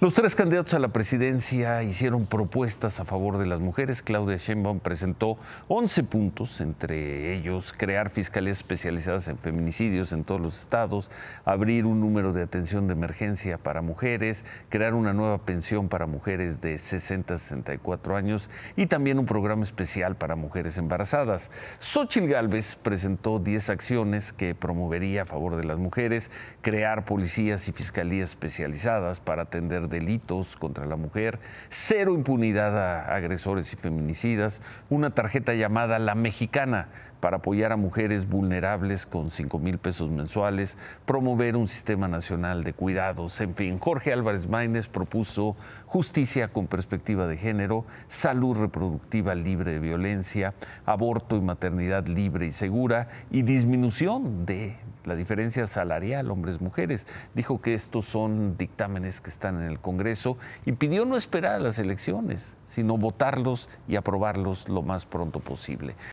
Los tres candidatos a la presidencia hicieron propuestas a favor de las mujeres. Claudia Sheinbaum presentó 11 puntos, entre ellos crear fiscalías especializadas en feminicidios en todos los estados, abrir un número de atención de emergencia para mujeres, crear una nueva pensión para mujeres de 60 a 64 años y también un programa especial para mujeres embarazadas. Xochitl Gálvez presentó 10 acciones que promovería a favor de las mujeres, crear policías y fiscalías especializadas para atender delitos contra la mujer, cero impunidad a agresores y feminicidas, una tarjeta llamada La Mexicana para apoyar a mujeres vulnerables con 5 mil pesos mensuales, promover un sistema nacional de cuidados, en fin. Jorge Álvarez Maínez propuso justicia con perspectiva de género, salud reproductiva libre de violencia, aborto y maternidad libre y segura y disminución de la diferencia salarial hombres-mujeres. Dijo que estos son dictámenes que están en el Congreso y pidió no esperar a las elecciones, sino votarlos y aprobarlos lo más pronto posible.